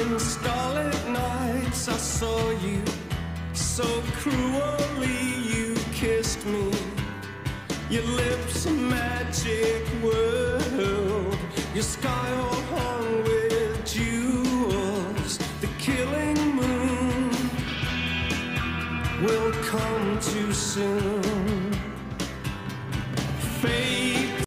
In starlit nights I saw you, so cruelly you kissed me. Your lips a magic world, your sky all hung with jewels. The killing moon will come too soon. Fade